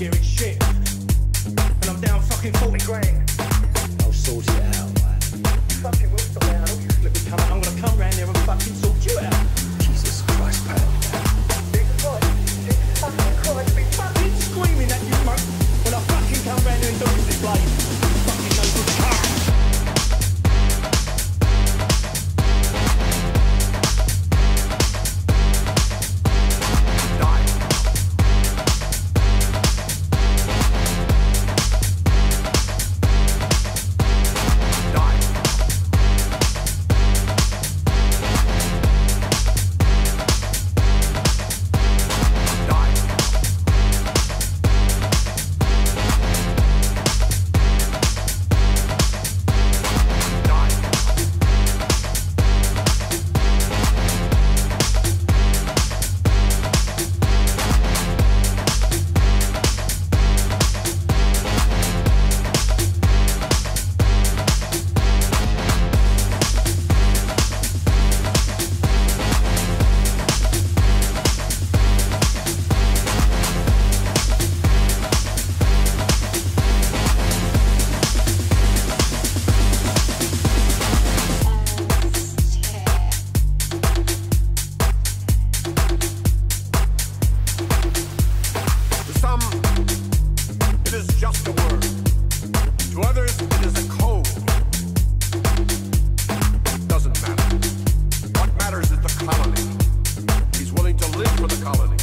Shit. And I'm down fucking 40 grand. I'll sort it out, man. Fucking will stop out. I'm gonna for the colony.